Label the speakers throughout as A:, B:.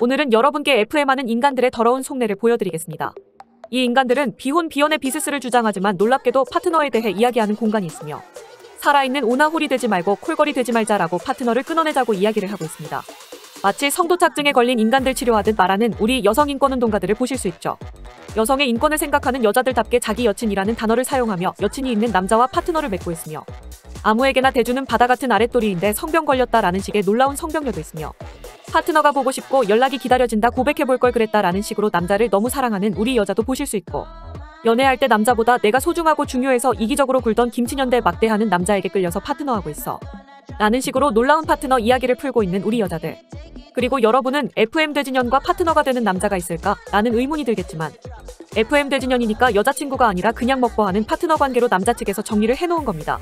A: 오늘은 여러분께 FM하는 인간들의 더러운 속내를 보여드리겠습니다. 이 인간들은 비혼 비연의 비스스를 주장하지만 놀랍게도 파트너에 대해 이야기하는 공간이 있으며 살아있는 오나홀이 되지 말고 콜걸이 되지 말자라고 파트너를 끊어내자고 이야기를 하고 있습니다. 마치 성도착증에 걸린 인간들 치료하듯 말하는 우리 여성 인권운동가들을 보실 수 있죠. 여성의 인권을 생각하는 여자들답게 자기 여친이라는 단어를 사용하며 여친이 있는 남자와 파트너를 맺고 있으며 아무에게나 대주는 바다 같은 아랫도리인데 성병 걸렸다라는 식의 놀라운 성병녀도 있으며 파트너가 보고 싶고 연락이 기다려진다 고백해볼 걸 그랬다 라는 식으로 남자를 너무 사랑하는 우리 여자도 보실 수 있고 연애할 때 남자보다 내가 소중하고 중요해서 이기적으로 굴던 김치년대 막대하는 남자에게 끌려서 파트너하고 있어 라는 식으로 놀라운 파트너 이야기를 풀고 있는 우리 여자들 그리고 여러분은 FM 대진년과 파트너가 되는 남자가 있을까? 라는 의문이 들겠지만 FM 대진년이니까 여자친구가 아니라 그냥 먹보하는 파트너 관계로 남자 측에서 정리를 해놓은 겁니다.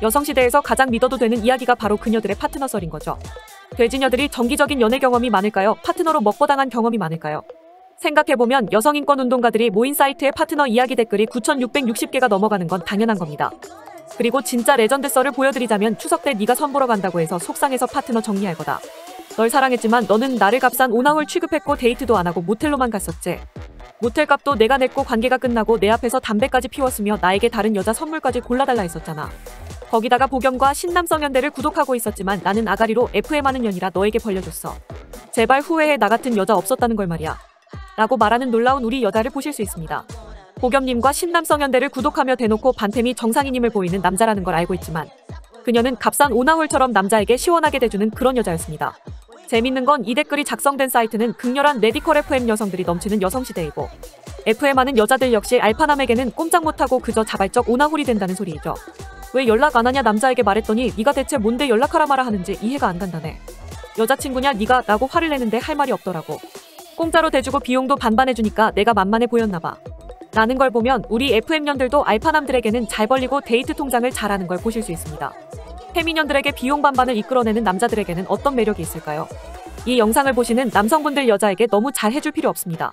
A: 여성시대에서 가장 믿어도 되는 이야기가 바로 그녀들의 파트너썰인 거죠. 돼지녀들이 정기적인 연애 경험이 많을까요? 파트너로 먹버당한 경험이 많을까요? 생각해보면 여성인권 운동가들이 모인 사이트의 파트너 이야기 댓글이 9,660개가 넘어가는 건 당연한 겁니다. 그리고 진짜 레전드 썰을 보여드리자면 추석 때 네가 선보러 간다고 해서 속상해서 파트너 정리할 거다. 널 사랑했지만 너는 나를 값싼 오나홀 취급했고 데이트도 안 하고 모텔로만 갔었지. 모텔 값도 내가 냈고 관계가 끝나고 내 앞에서 담배까지 피웠으며 나에게 다른 여자 선물까지 골라달라 했었잖아. 거기다가 보겸과 신남성연대를 구독하고 있었지만 나는 아가리로 페미하는 년이라 너에게 벌려줬어. 제발 후회해 나 같은 여자 없었다는 걸 말이야. 라고 말하는 놀라운 우리 여자를 보실 수 있습니다. 보겸님과 신남성연대를 구독하며 대놓고 반페미 정상인임을 보이는 남자라는 걸 알고 있지만 그녀는 값싼 오나홀처럼 남자에게 시원하게 대주는 그런 여자였습니다. 재밌는 건 이 댓글이 작성된 사이트는 극렬한 radical 페미 여성들이 넘치는 여성시대이고 페미하는 여자들 역시 알파남에게는 꼼짝 못하고 그저 자발적 오나홀이 된다는 소리이죠. 왜 연락 안 하냐 남자에게 말했더니 네가 대체 뭔데 연락하라 마라 하는지 이해가 안 간다네. 여자친구냐 네가 라고 화를 내는데 할 말이 없더라고. 공짜로 대주고 비용도 반반 해주니까 내가 만만해 보였나 봐. 라는 걸 보면 우리 FM년들도 알파남들에게는 잘 벌리고 데이트 통장을 잘하는 걸 보실 수 있습니다. 페미년들에게 비용 반반을 이끌어내는 남자들에게는 어떤 매력이 있을까요? 이 영상을 보시는 남성분들 여자에게 너무 잘 해줄 필요 없습니다.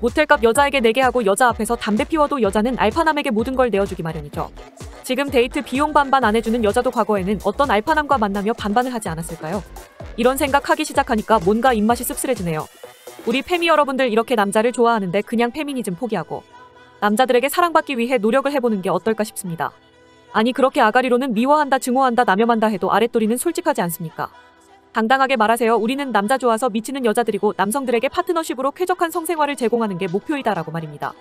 A: 모텔값 여자에게 내게 하고 여자 앞에서 담배 피워도 여자는 알파남에게 모든 걸 내어주기 마련이죠. 지금 데이트 비용 반반 안 해주는 여자도 과거에는 어떤 알파남과 만나며 반반을 하지 않았을까요? 이런 생각하기 시작하니까 뭔가 입맛이 씁쓸해지네요. 우리 페미 여러분들 이렇게 남자를 좋아하는데 그냥 페미니즘 포기하고 남자들에게 사랑받기 위해 노력을 해보는 게 어떨까 싶습니다. 아니 그렇게 아가리로는 미워한다 증오한다 남염한다 해도 아랫도리는 솔직하지 않습니까? 당당하게 말하세요. 우리는 남자 좋아서 미치는 여자들이고 남성들에게 파트너십으로 쾌적한 성생활을 제공하는 게 목표이다라고 말입니다.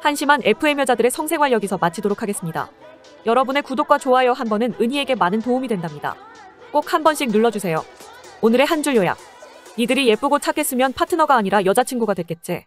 A: 한심한 FM 여자들의 성생활 여기서 마치도록 하겠습니다. 여러분의 구독과 좋아요 한 번은 은희에게 많은 도움이 된답니다. 꼭 한 번씩 눌러주세요. 오늘의 한 줄 요약. 니들이 예쁘고 착했으면 파트너가 아니라 여자친구가 됐겠지.